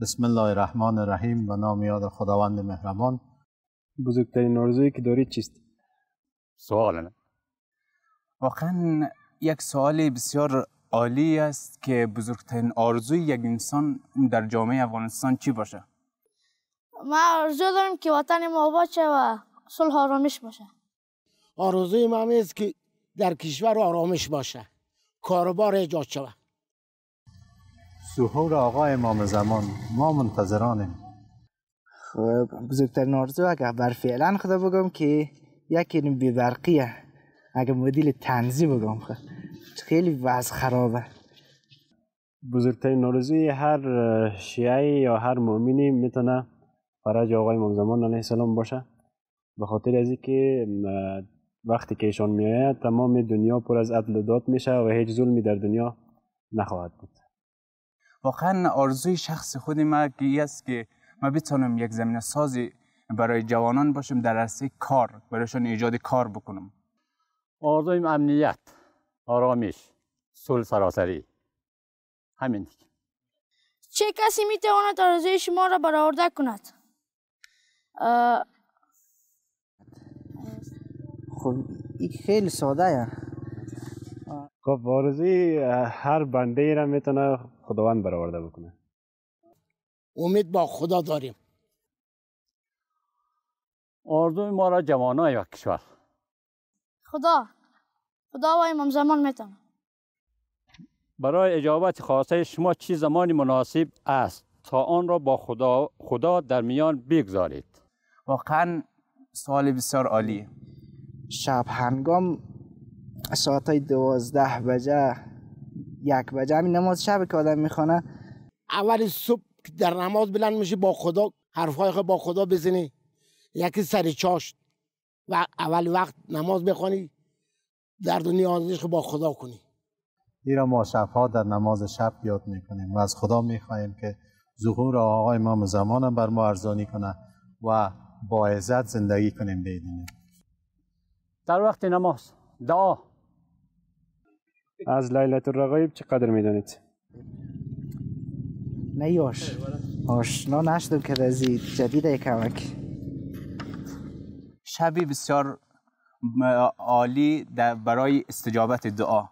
بسم الله الرحمن الرحیم و نام یاد خداوند مهربان بزرگترین آرزویی که دارید چیست سوال واقعا یک سوال بسیار عالی است که بزرگترین آرزوی یک انسان در جامعه افغانستان چی باشه ما آرزو دارم که وطن ما باشه و صلح و آرامش باشه آرزوی من است که در کشور آرامش باشه کاروبار ایجاد شود ظهور آقا امام زمان. ما منتظرانیم. خب بزرگترین آرزو اگر بر فعلا خدا بگم که یکی بی برقیه اگر مدل تنزی بگم خب خیلی وضع خرابه. بزرگترین آرزوی هر شیعه یا هر مؤمنی می‌تونه فرج آقای امام زمان علیه السلام باشه. به خاطر از اینکه وقتی که ایشان میآید تمام دنیا پر از عدل و داد میشه و هیچ ظلمی در دنیا نخواهد بود. واقعا آرزوی شخص خود ما که است که ما بتونم یک زمینه سازی برای جوانان باشم در عرصه کار برایشان ایجاد کار بکنم. آرزویم امنیت آرامش صلح سراسری. همین چه کسی می‌تواند آرزوی شما را برآورده کند؟ خب این خیلی ساده یه خب آرزوی هر بنده ای را می‌تونه خداوند برآورده بکنه. امید با خدا داریم. آرزوی ما را جوانای و کشور. خدا خدا و امام زمان می‌تونه برای اجابت خواسته شما چی زمانی مناسب است تا آن را با خدا, خدا در میان بگذارید؟ واقعا سوال بسیار عالیه. شب هنگام ساعت دوازده بجه یک بجه. همین نماز شب که آدم می‌خوانه اول صبح در نماز بلند میشه با خدا حرفهای با خدا بزنی. یکی سر چاشت. و اول وقت نماز بخوانی درد و نیازش با خدا کنی. این ما شبها در نماز شب یاد می‌کنیم و از خدا می‌خواهیم که ظهور آقا امام زمان بر ما ارزانی کنه و با عزت زندگی کنیم بیدینیم در وقت نماز دعا. از لیلت الرقایب چقدر می‌دانید؟ نیاش آشنا نشدم که رزید جدید کمک. شبی بسیار عالی برای استجابت دعا.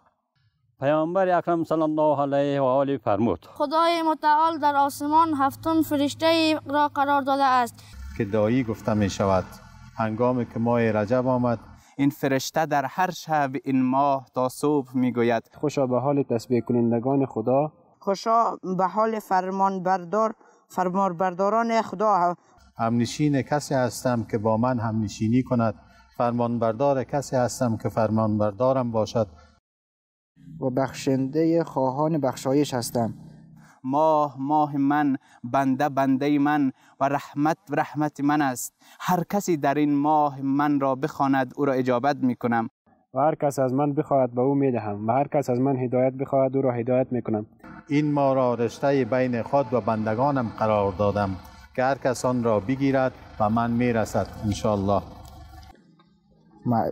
پیامبر اکرم صلی الله علیه و آله فرمود. خدای متعال در آسمان هفتم فرشته را قرار داده است. که دایی گفته می شود هنگامی که ماه رجب آمد این فرشته در هر شب این ماه تا صبح می‌گوید خوشا به حال تسبیح کنندگان خدا. خوشا به حال فرمان بردار فرمان برداران خدا. همنشین کسی هستم که با من همنشینی کند. فرمان بردار کسی هستم که فرمان بردارم باشد. و بخشنده خواهان بخشایش هستم. ماه ماه من بنده بنده من و رحمت رحمت من است. هر کسی در این ماه من را بخواند او را اجابت می کنم و هر کس از من بخواهد به او می دهم و هر کس از من هدایت بخواهد او را هدایت می کنم این ما را رشته بین خود و بندگانم قرار دادم که هر کس آن را بگیرد و من می رسد انشاءالله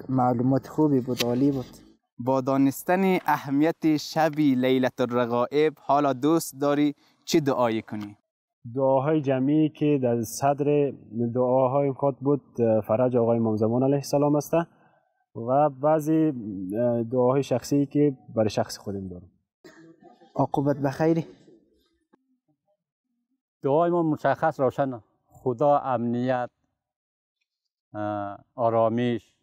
معلومات خوبی بود عالی بود. با دانستن اهمیت شبی لیلت الرغائب حالا دوست داری چه دعایی کنی؟ دعاهای جمعی که در صدر دعاهای خود بود فرج آقای امام زمان علیه السلام است و بعضی دعاهای شخصی که برای شخص خودم دارم. عاقبت بخیری دعای ما مشخص روشن. خدا امنیت آرامش.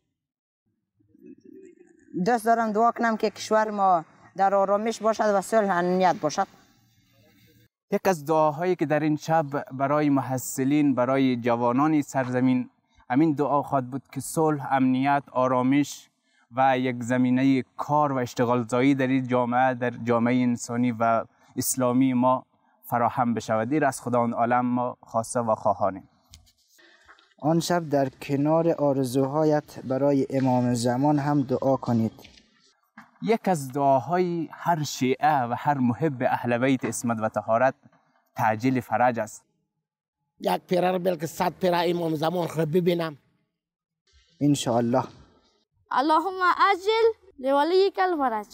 دست دارم دعا کنم که کشور ما در آرامش باشد و صلح امنیت باشد. یک از دعاهایی که در این شب برای محصلین برای جوانان سرزمین همین دعا خواهد بود که صلح امنیت آرامش و یک زمینه کار و اشتغال زایی در این جامعه در جامعه انسانی و اسلامی ما فراهم بشود. این از خداوند عالم ما خواسته و خواهانیم آن شب در کنار آرزوهایت برای امام زمان هم دعا کنید. یک از دعاهای هر شیعه و هر محب اهل بیت اسمت و طهارت تعجیل فرج است. یک پیره بلکه صد پیره امام زمان رو ببینم. ان الله اللهم اجل لولیک الفرج.